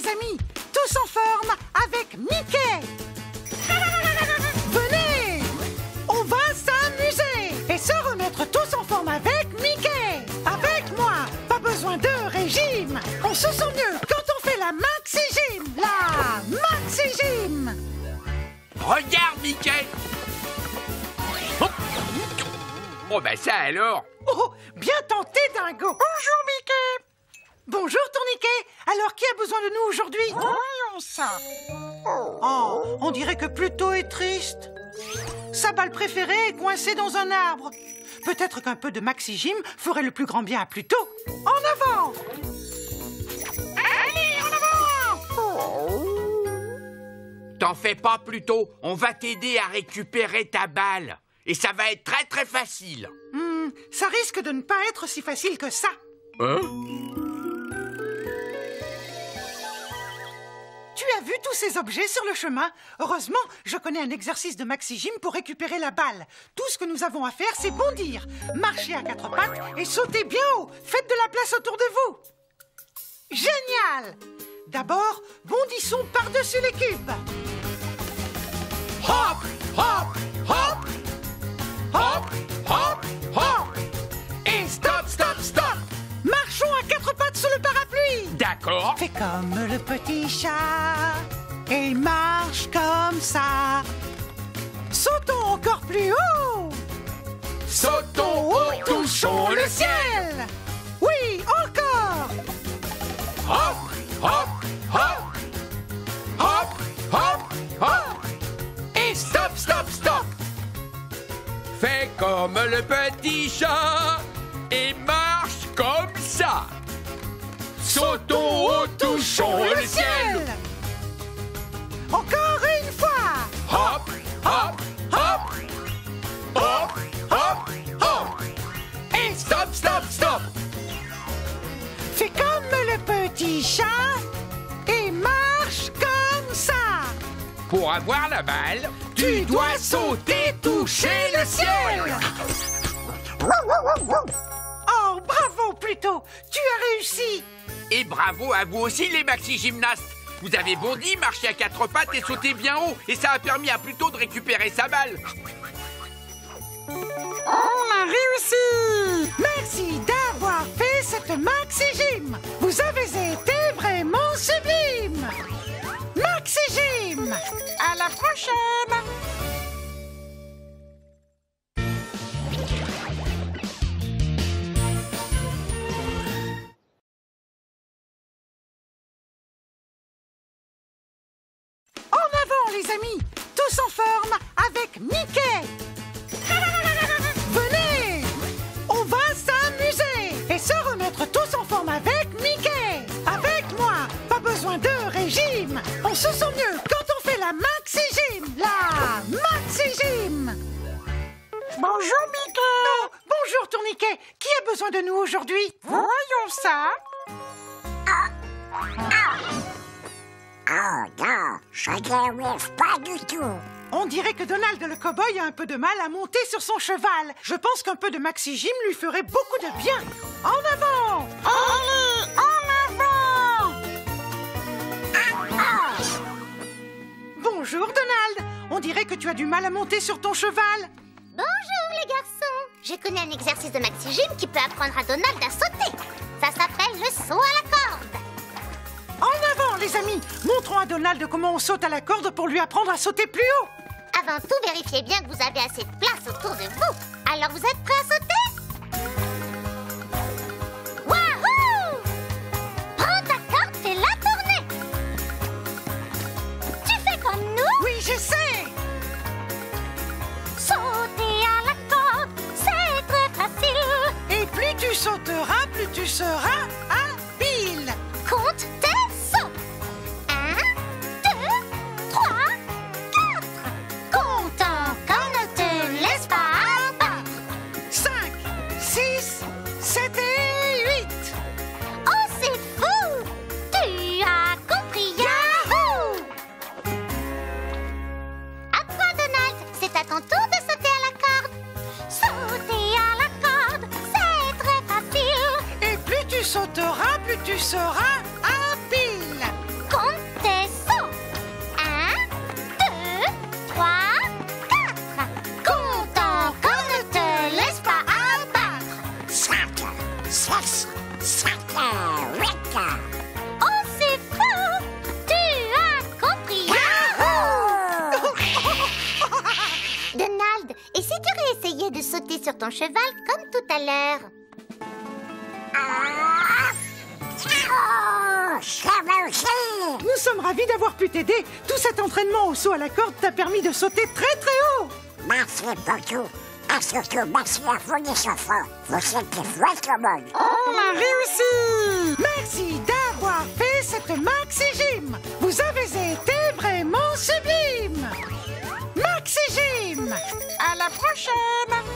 les amis, tous en forme avec Mickey. Venez On va s'amuser et se remettre tous en forme avec Mickey. Avec moi, pas besoin de régime. On se sent mieux quand on fait la maxi-gym La maxi-gym. Regarde, Mickey. Oh, Oh, ben ça alors. Oh, bien tenté, Dingo. Bonjour, Mickey Bonjour, Tourniquet Alors, qui a besoin de nous aujourd'hui? Voyons ça Oh, on dirait que Pluto est triste. Sa balle préférée est coincée dans un arbre. Peut-être qu'un peu de Maxi Gym ferait le plus grand bien à Pluto. En avant Allez, en avant T'en fais pas plutôt, on va t'aider à récupérer ta balle. Et ça va être très très facile. Hmm, Ça risque de ne pas être si facile que ça. Hein? Vu tous ces objets sur le chemin Heureusement, je connais un exercice de Maxi Gym pour récupérer la balle. Tout ce que nous avons à faire, c'est bondir, marcher à quatre pattes et sauter bien haut. Faites de la place autour de vous. Génial D'abord, bondissons par-dessus les cubes. Hop, hop, hop Hop, hop, hop D'accord. Fais comme le petit chat et marche comme ça. Sautons encore plus haut. Sautons haut, touchons le ciel. Oui, encore. Hop, hop, hop. Hop, hop, hop. Et stop, stop, stop. Fais comme le petit chat Sautons haut, touchons le ciel. Encore une fois. Hop, hop, hop. Hop, hop, hop. Et stop, stop, stop. Fais comme le petit chat et marche comme ça. Pour avoir la balle, tu dois sauter, toucher le ciel. Oh, bravo Pluto, tu as réussi. Et bravo à vous aussi les maxi-gymnastes Vous avez bondi, marché à quatre pattes et sauté bien haut. Et ça a permis à Pluto de récupérer sa balle. On a réussi. Merci d'avoir fait cette Maxi Gym. Vous avez été vraiment sublime. Maxi Gym. À la prochaine les amis. Tous en forme avec Mickey. Venez. On va s'amuser. Et se remettre tous en forme avec Mickey. Avec moi, pas besoin de régime. On se sent mieux quand on fait la maxi-gym. La maxi-gym. Bonjour Mickey. Bonjour Tourniquet Qui a besoin de nous aujourd'hui? Voyons ça Oh non, je arrive pas du tout. On dirait que Donald le cowboy a un peu de mal à monter sur son cheval. Je pense qu'un peu de maxi-gym lui ferait beaucoup de bien. En avant Allez, en avant Bonjour Donald. On dirait que tu as du mal à monter sur ton cheval. Bonjour les garçons Je connais un exercice de Maxi Gym qui peut apprendre à Donald à sauter. Ça s'appelle le saut à la les amis. Montrons à Donald comment on saute à la corde pour lui apprendre à sauter plus haut. Avant tout, vérifiez bien que vous avez assez de place autour de vous. Alors vous êtes prêts à sauter? Wahoo Prends ta corde, fais-la tourner Tu fais comme nous? Oui, je sais. Sauter à la corde, c'est très facile. Et plus tu sauteras, plus tu seras la corde t'a permis de sauter très très haut. Merci beaucoup. Et surtout, merci à vous les enfants. Vous êtes communs. On a réussi Merci d'avoir fait cette Maxi Gym Vous avez été vraiment sublime Maxi Gym À la prochaine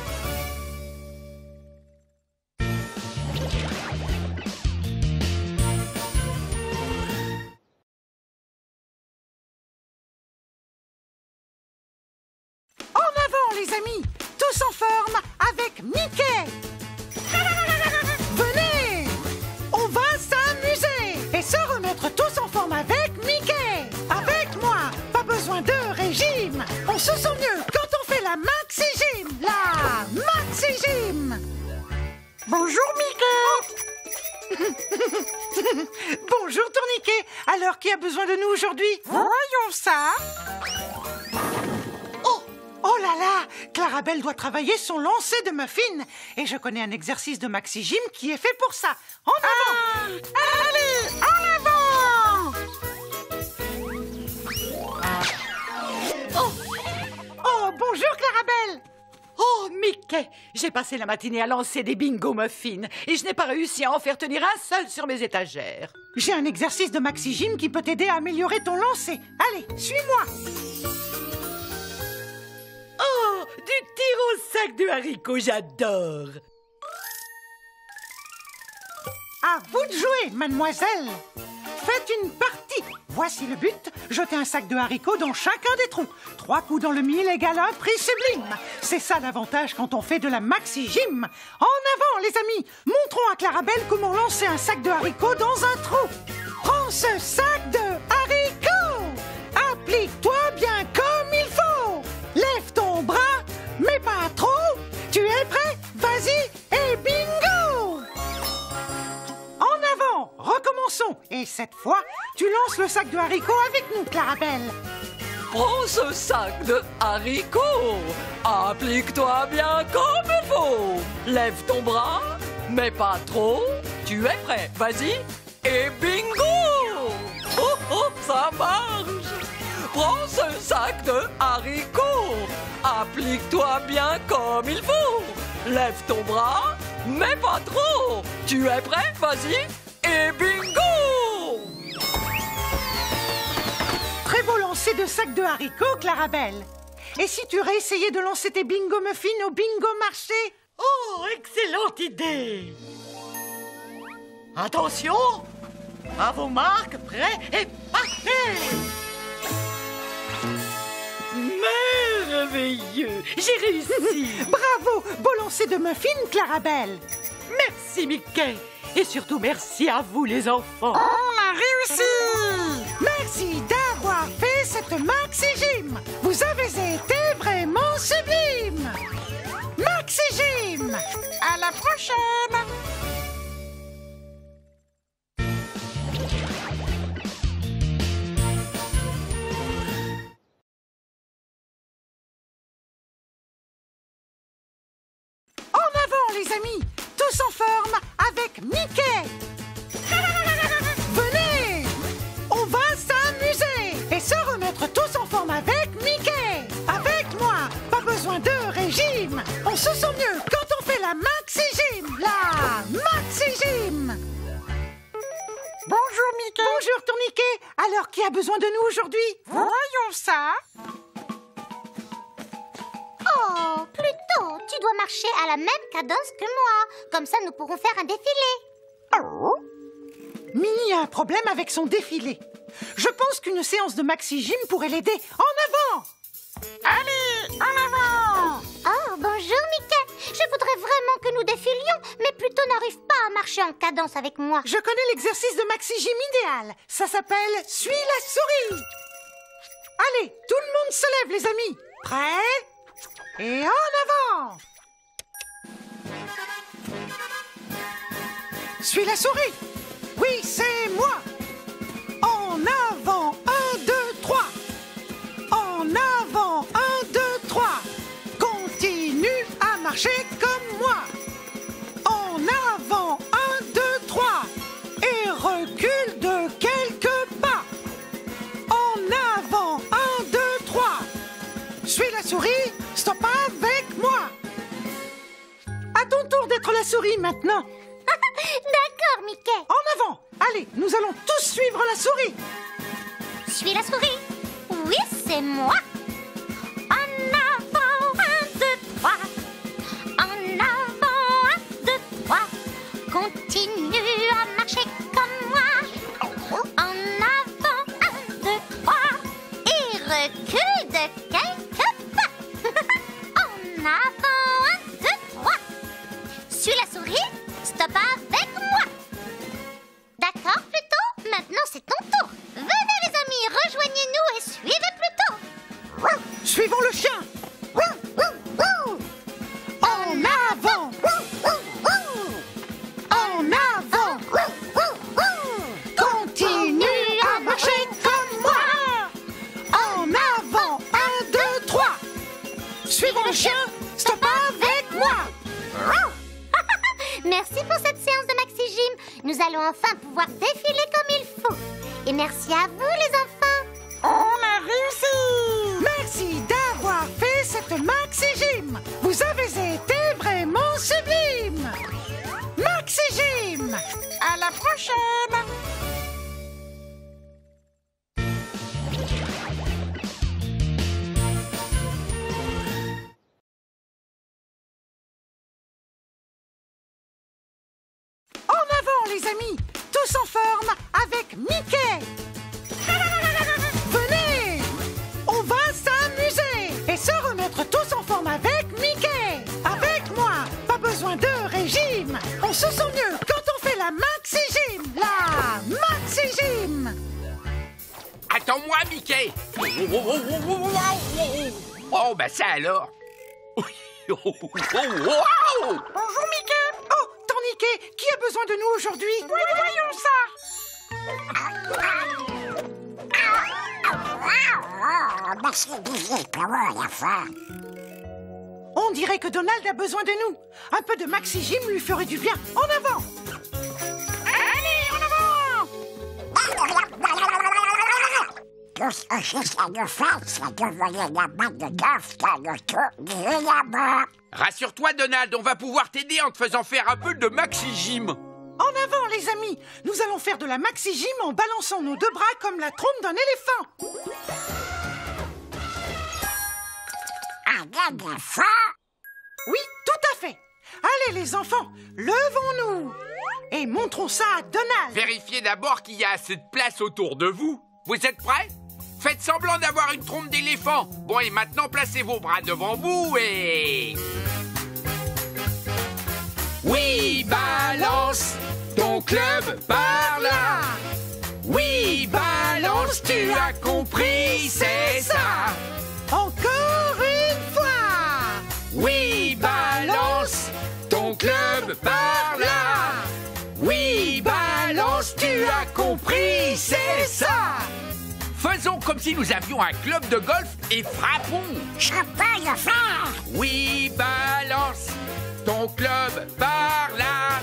doit travailler son lancer de muffin Et je connais un exercice de Maxi Gym qui est fait pour ça. En avant. Allez, en avant. Oh. Oh, bonjour Clarabelle Oh, Mickey. J'ai passé la matinée à lancer des bingo muffins et je n'ai pas réussi à en faire tenir un seul sur mes étagères. J'ai un exercice de Maxi Gym qui peut t'aider à améliorer ton lancer. Allez, suis-moi du tir au sac de haricots, j'adore À vous de jouer, mademoiselle Faites une partie Voici le but, jetez un sac de haricots dans chacun des trous. Trois coups dans le mille égale un prix sublime. C'est ça l'avantage quand on fait de la maxi gym. En avant, les amis Montrons à Clarabelle comment lancer un sac de haricots dans un trou. Prends ce sac de Vas-y et bingo! En avant Recommençons. Et cette fois, tu lances le sac de haricots avec nous, Clarabelle Prends ce sac de haricots. Applique-toi bien comme il faut. Lève ton bras, mais pas trop. Tu es prêt, vas-y Et bingo. Oh oh, ça marche. Prends ce sac de haricots. Applique-toi bien comme il faut Lève ton bras, mais pas trop. Tu es prêt, vas-y. Et bingo. Très beau lancer de sac de haricots, Clarabelle Et si tu réessayais de lancer tes bingo muffins au bingo marché? Oh, excellente idée. Attention À vos marques, prêts et parfait Merveilleux. J'ai réussi. Bravo. Beau lancer de muffins, Clarabelle Merci, Mickey. Et surtout, merci à vous, les enfants. On a réussi. Merci d'avoir fait cette Maxi Gym Vous avez été vraiment sublime. Maxi Gym À la prochaine avec Mickey. Venez On va s'amuser et se remettre tous en forme avec Mickey. Avec moi Pas besoin de régime. On se sent mieux quand on fait la Maxi Gym La Maxi Gym Bonjour Mickey. Bonjour Tourniquet Alors qui a besoin de nous aujourd'hui? Voyons ça. Oh, tu dois marcher à la même cadence que moi. Comme ça, nous pourrons faire un défilé. Mini a un problème avec son défilé. Je pense qu'une séance de Maxi Gym pourrait l'aider. En avant Allez, en avant Oh, bonjour, Mickey. Je voudrais vraiment que nous défilions, mais plutôt n'arrive pas à marcher en cadence avec moi. Je connais l'exercice de Maxi Gym idéal. Ça s'appelle Suis la souris. Allez, tout le monde se lève, les amis. Prêt? Et en avant Suis la souris Oui, c'est moi En avant, un, deux, trois En avant, un, deux, trois Continue à marcher comme moi En avant, un, deux, trois Et recule maintenant. D'accord, Mickey. En avant Allez, nous allons tous suivre la souris. Suis la souris. Oui, c'est moi. Enfin pouvoir défiler comme il faut. Et merci à vous, les Attends-moi, Mickey. Oh, oh, oh, oh, bah ça alors oh, Bonjour Mickey. Oh, Torniquet, qui a besoin de nous aujourd'hui? Voyons ça? On dirait que Donald a besoin de nous. Un peu de Maxi Gym lui ferait du bien. En avant Tous aussi ça nous fait, ça devenait la balle de golf dans le tour du là-bas. Rassure-toi, Donald, on va pouvoir t'aider en te faisant faire un peu de maxi gym. En avant, les amis Nous allons faire de la maxi gym en balançant nos deux bras comme la trompe d'un éléphant. Un éléphant Oui, tout à fait. Allez, les enfants, levons-nous et montrons ça à Donald. Vérifiez d'abord qu'il y a assez de place autour de vous. Vous êtes prêts? Faites semblant d'avoir une trompe d'éléphant. Bon, et maintenant, placez vos bras devant vous et... Oui, balance ton club par là. Oui, balance, tu as compris, c'est ça. Encore une fois. Oui, balance ton club par là. Oui, balance, tu as compris, c'est ça. Faisons comme si nous avions un club de golf et frappons. Je peux le faire Oui, balance ton club par là.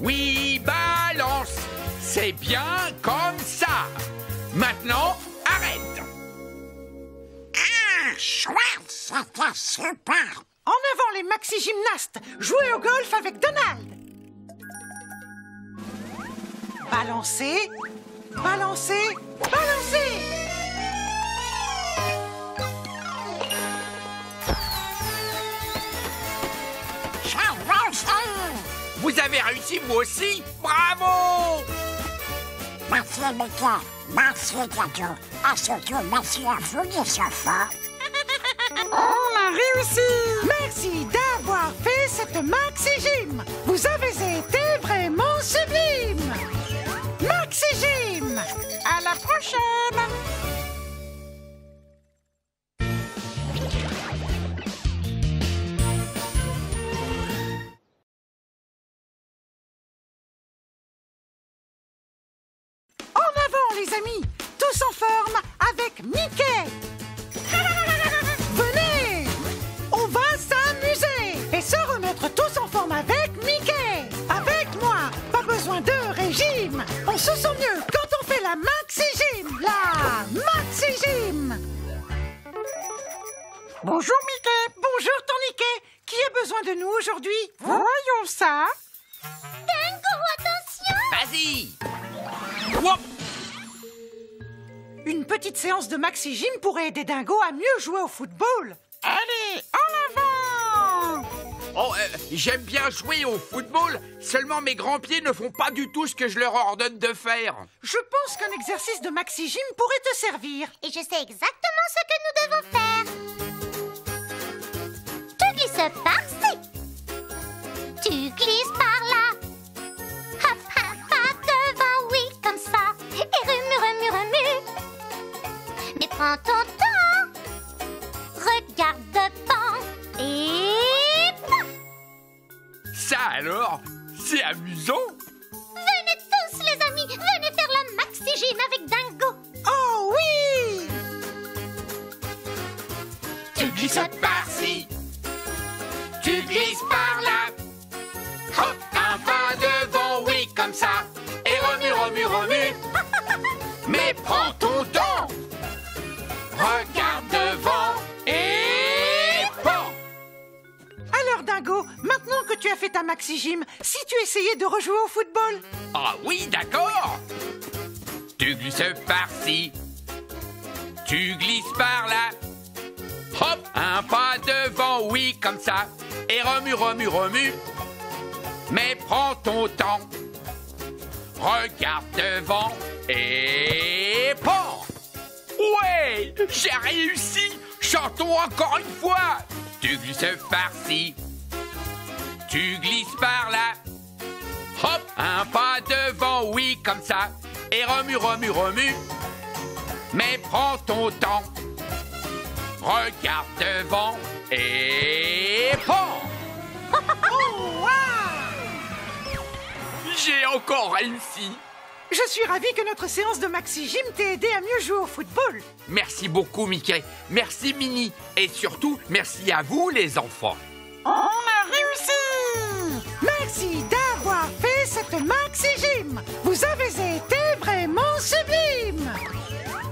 Oui, balance. C'est bien comme ça. Maintenant, arrête. Ah, chouette, c'était super En avant les maxi gymnastes. Jouez au golf avec Donald. Balancez, balancez, balancez. Vous avez réussi, vous aussi. Bravo. Merci Mickey, merci Tato, et surtout merci à vous les enfants. On a réussi. Merci d'avoir fait cette Maxi Gym Vous avez été vraiment sublime Gym À la prochaine. En avant les amis. Tous en forme avec Mickey se sent mieux quand on fait la Maxi Gym La Maxi Gym Bonjour Mickey. Bonjour Torniquet Qui a besoin de nous aujourd'hui? Voyons ça. Dingo, attention. Vas-y. Une petite séance de Maxi Gym pourrait aider Dingo à mieux jouer au football. Allez, Oh, euh, j'aime bien jouer au football, seulement mes grands pieds ne font pas du tout ce que je leur ordonne de faire. Je pense qu'un exercice de Maxi Gym pourrait te servir. Et je sais exactement ce que nous devons faire. Tu glisses par-ci. Tu glisses par Mais prends ton temps. Regarde devant et pan. Ouais, j'ai réussi. Chantons encore une fois. Tu glisses par-ci, tu glisses par là. Hop, un pas devant, oui, comme ça. Et remue, remue, remue. Mais prends ton temps. Regarde devant et pan. J'ai encore réussi. Je suis ravie que notre séance de Maxi Gym t'ait aidé à mieux jouer au football. Merci beaucoup, Mickey. Merci, Minnie. Et surtout, merci à vous, les enfants. On a réussi Merci d'avoir fait cette Maxi Gym. Vous avez été vraiment sublime.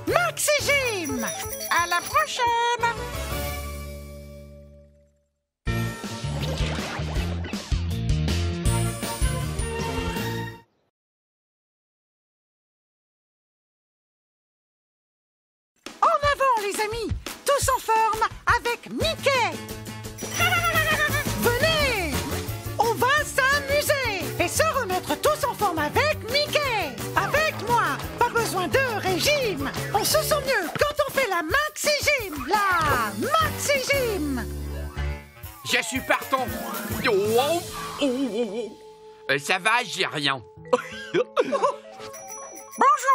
Maxi Gym À la prochaine amis Tous en forme avec Mickey Venez On va s'amuser et se remettre tous en forme avec Mickey Avec moi Pas besoin de régime On se sent mieux quand on fait la Maxi Gym La Maxi Gym Je suis partant. Oh, oh, oh, oh. Euh, ça va, j'ai rien. Bonjour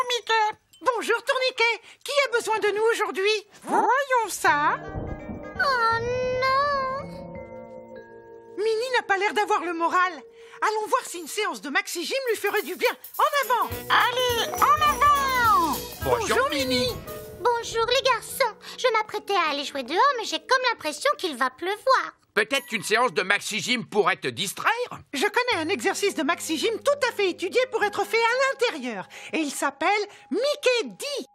Mickey Bonjour Tourniquet Qui a besoin de nous aujourd'hui? Voyons ça Oh non Minnie n'a pas l'air d'avoir le moral. Allons voir si une séance de Maxi Gym lui ferait du bien. En avant Allez, en avant Bonjour, Minnie. Bonjour les garçons. À aller jouer dehors, mais j'ai comme l'impression qu'il va pleuvoir. Peut-être qu'une séance de Maxi Gym pourrait te distraire Je connais un exercice de Maxi Gym tout à fait étudié pour être fait à l'intérieur. Et il s'appelle Mickey dit.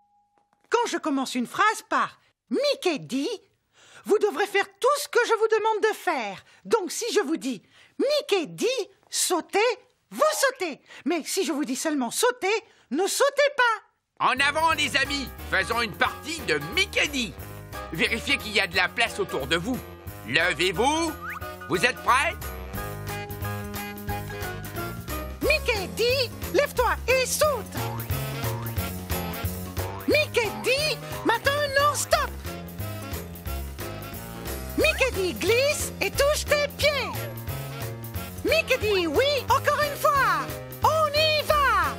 Quand je commence une phrase par Mickey dit, vous devrez faire tout ce que je vous demande de faire. Donc si je vous dis Mickey dit sauter, vous sautez. Mais si je vous dis seulement sauter, ne sautez pas. En avant, les amis Faisons une partie de Mickey Vérifiez qu'il y a de la place autour de vous. Levez-vous Vous êtes prêts? Mickey dit lève-toi et saute. Mickey dit maintenant stop. Mickey dit glisse et touche tes pieds. Mickey dit oui encore une fois. On y va.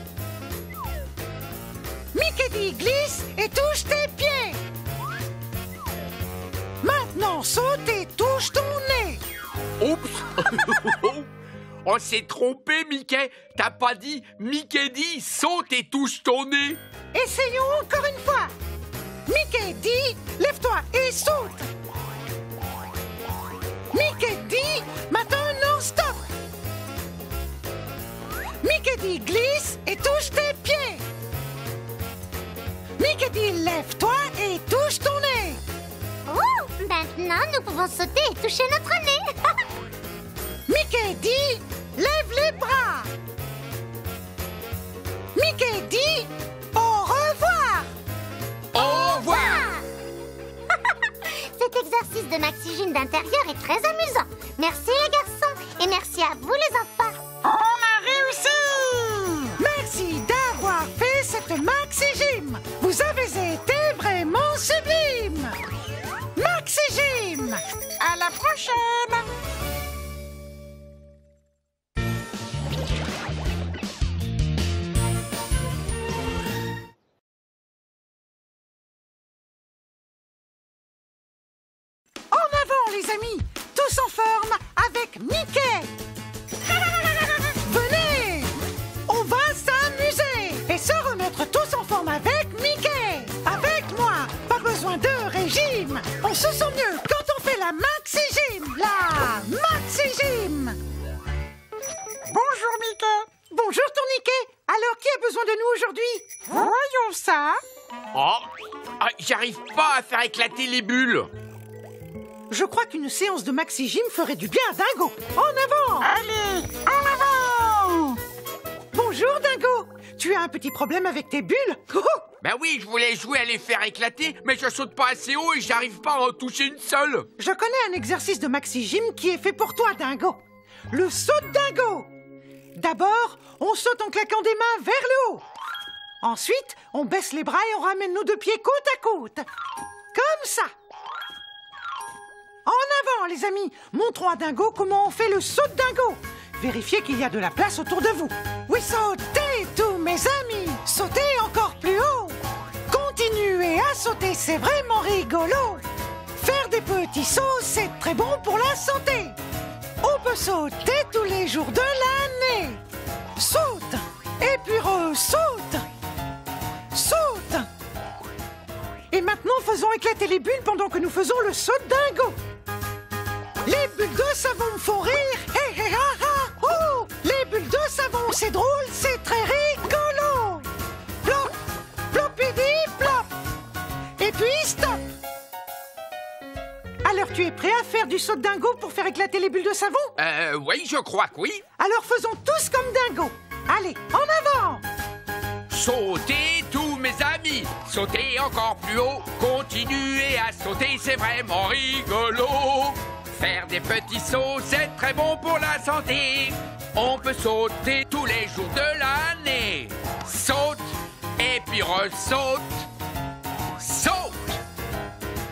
Mickey dit glisse et touche tes saute et touche ton nez. Oups On s'est trompé, Mickey T'as pas dit Mickey dit saute et touche ton nez Essayons encore une fois. Mickey dit lève-toi et saute. Mickey dit maintenant non stop. Mickey dit glisse et touche tes pieds. Mickey dit lève-toi et touche ton nez. Maintenant nous pouvons sauter et toucher notre nez. Mickey dit lève les bras. Mickey dit au revoir. Au revoir Cet exercice de maxigine d'intérieur est très amusant. Merci les garçons et merci à vous les enfants. On a réussi qu'une séance de maxi-gym ferait du bien à Dingo En avant Allez, en avant Bonjour Dingo Tu as un petit problème avec tes bulles Oh, Ben oui, je voulais jouer à les faire éclater, mais je saute pas assez haut et j'arrive pas à en toucher une seule Je connais un exercice de maxi-gym qui est fait pour toi, Dingo. Le saut de Dingo. D'abord, on saute en claquant des mains vers le haut. Ensuite, on baisse les bras et on ramène nos deux pieds côte à côte. Comme ça. En avant, les amis. Montrons à Dingo comment on fait le saut de Dingo. Vérifiez qu'il y a de la place autour de vous. Oui, sautez, tous mes amis. Sautez encore plus haut. Continuez à sauter, c'est vraiment rigolo. Faire des petits sauts, c'est très bon pour la santé. On peut sauter tous les jours de l'année. Saute et puis ressaute. Saute. Et maintenant, faisons éclater les bulles pendant que nous faisons le saut de dingo. Les bulles de savon me font rire. Hé hé ha ha. Oh, les bulles de savon, c'est drôle, c'est très rigolo. Plop, plopidi plop. Et puis stop. Alors tu es prêt à faire du saut de dingo pour faire éclater les bulles de savon? Euh, oui, je crois que oui. Alors faisons tous comme dingo. Allez, en avant Sautez tous mes amis, sautez encore plus haut, continuez à sauter, c'est vraiment rigolo. Faire des petits sauts, c'est très bon pour la santé. On peut sauter tous les jours de l'année. Saute et puis ressaute. Saute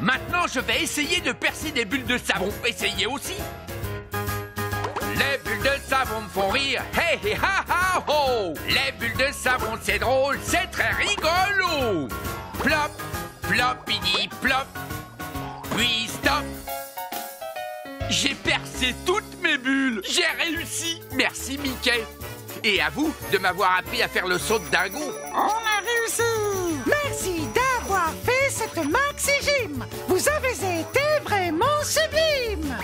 Maintenant, je vais essayer de percer des bulles de savon. Essayez aussi. Les bulles de savon me font rire. Hey, hey, ha, ha, ho. Les bulles de savon, c'est drôle, c'est très rigolo. Plop, plopidi, plop. J'ai percé toutes mes bulles. J'ai réussi. Merci, Mickey. Et à vous de m'avoir appris à faire le saut de dingo. On a réussi Merci d'avoir fait cette maxi-gym Vous avez été vraiment sublime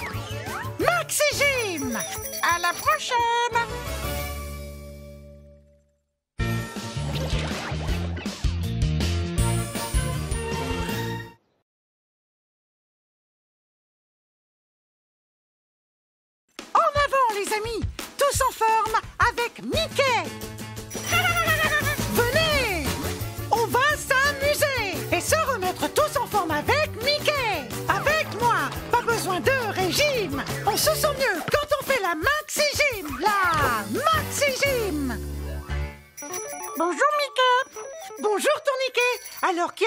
Maxi-gym À la prochaine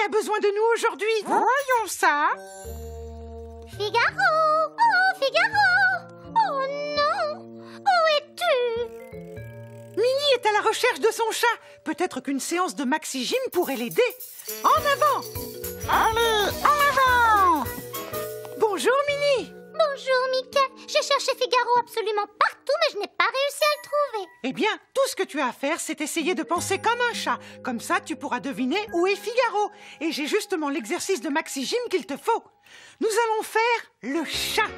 a besoin de nous aujourd'hui. Voyons ça. Figaro. Oh, Figaro. Oh non. Où es-tu? Minnie est à la recherche de son chat. Peut-être qu'une séance de maxi-gym pourrait l'aider. En avant. Allez, en avant. Bonjour Minnie. Bonjour, Mickey. J'ai cherché Figaro absolument partout, mais je n'ai pas réussi à le trouver. Eh bien, tout ce que tu as à faire, c'est essayer de penser comme un chat. Comme ça, tu pourras deviner où est Figaro. Et j'ai justement l'exercice de maxi-gym qu'il te faut. Nous allons faire le chat.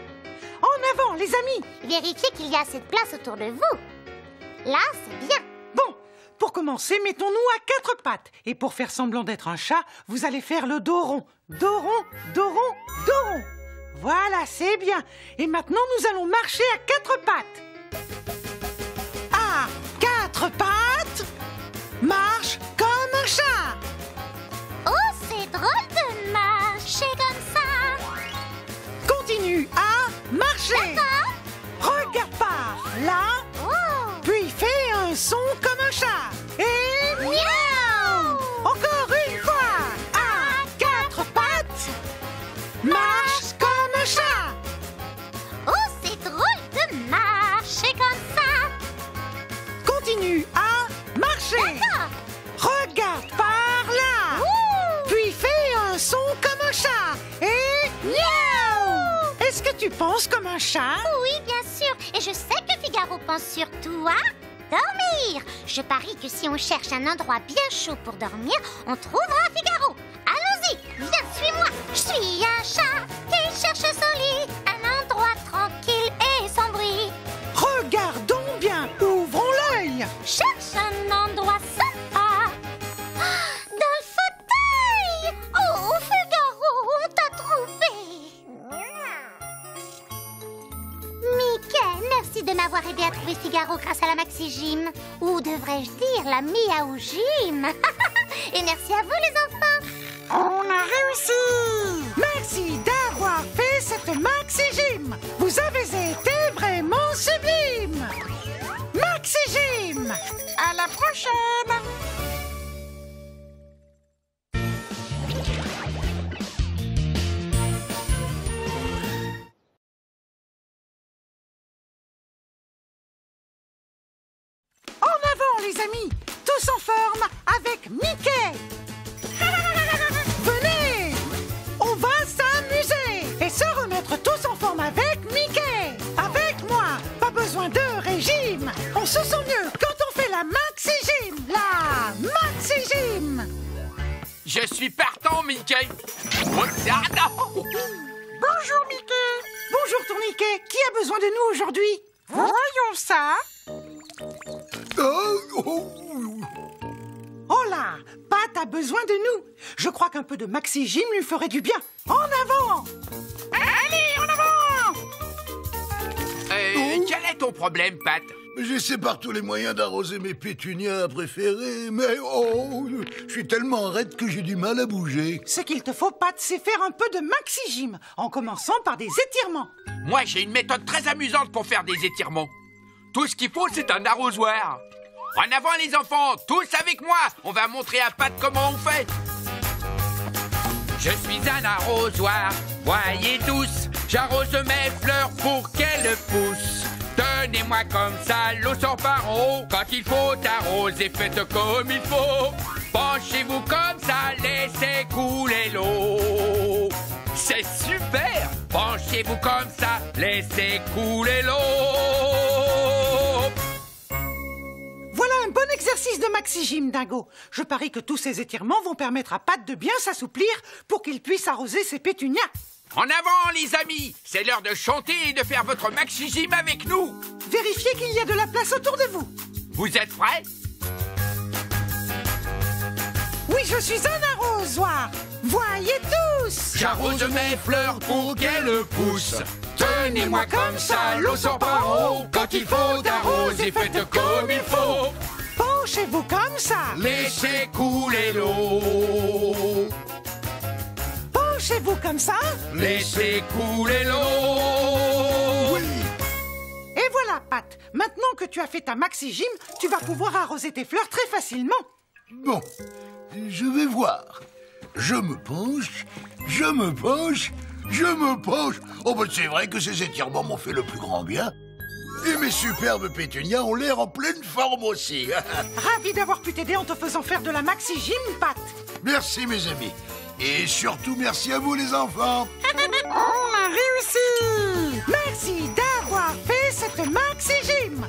En avant, les amis Vérifiez qu'il y a assez de place autour de vous. Là, c'est bien. Bon, pour commencer, mettons-nous à quatre pattes. Et pour faire semblant d'être un chat, vous allez faire le dos rond. Dos rond, dos rond, dos rond. Voilà, c'est bien. Et maintenant, nous allons marcher à quatre pattes. À quatre pattes, marche. Un chat? Oui, bien sûr. Et je sais que Figaro pense surtout à dormir. Je parie que si on cherche un endroit bien chaud pour dormir, on trouvera Figaro. Allons-y, viens, suis-moi. Je suis un chat qui cherche son lit, un endroit tranquille et sans bruit. Regardons bien, ouvrons l'œil. Miaou Gym. Et merci à vous les enfants. Suis partant, Mickey. Bonjour Mickey. Bonjour Tourniquet. Qui a besoin de nous aujourd'hui? Voyons ça. Oh là, Pat a besoin de nous. Je crois qu'un peu de Maxi Gym lui ferait du bien. En avant Allez, en avant Euh, quel est ton problème, Pat? J'essaie par tous les moyens d'arroser mes pétunias préférés, mais oh, je suis tellement raide que j'ai du mal à bouger. Ce qu'il te faut, Pat, c'est faire un peu de Maxi Gym, en commençant par des étirements. Moi, j'ai une méthode très amusante pour faire des étirements. Tout ce qu'il faut, c'est un arrosoir. En avant, les enfants, tous avec moi. On va montrer à Pat comment on fait. Je suis un arrosoir, voyez tous. J'arrose mes fleurs pour qu'elles poussent. Tenez-moi comme ça, l'eau sort par haut. Quand il faut arroser, faites comme il faut. Penchez-vous comme ça, laissez couler l'eau. C'est super Penchez-vous comme ça, laissez couler l'eau. Voilà un bon exercice de Maxi Gym, Dingo. Je parie que tous ces étirements vont permettre à Pat de bien s'assouplir pour qu'il puisse arroser ses pétunias. En avant, les amis C'est l'heure de chanter et de faire votre maxi gym avec nous Vérifiez qu'il y a de la place autour de vous. Vous êtes prêts? Oui, je suis un arrosoir. Voyez tous J'arrose mes fleurs pour qu'elles poussent. Tenez-moi comme ça, l'eau sort par haut. Quand il faut arroser, faites comme il faut. Penchez-vous comme ça. Laissez couler l'eau. Penchez-vous comme ça. Laissez couler l'eau. Et voilà, Pat. Maintenant que tu as fait ta Maxi Gym, tu vas pouvoir arroser tes fleurs très facilement. Bon, je vais voir. Je me penche, je me penche, je me penche. Oh, ben c'est vrai que ces étirements m'ont fait le plus grand bien. Et mes superbes pétunias ont l'air en pleine forme aussi. Ravi d'avoir pu t'aider en te faisant faire de la Maxi Gym, Pat. merci, mes amis. Et surtout, merci à vous, les enfants. On a réussi Merci d'avoir fait cette maxi-gym